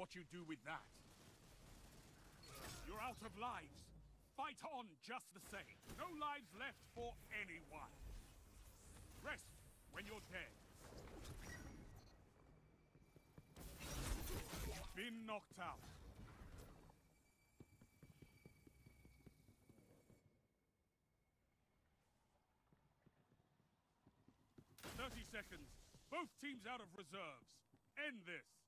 what you do with that. You're out of lives. Fight on just the same. No lives left for anyone. Rest when you're dead. Been knocked out. Thirty seconds. Both teams out of reserves. End this.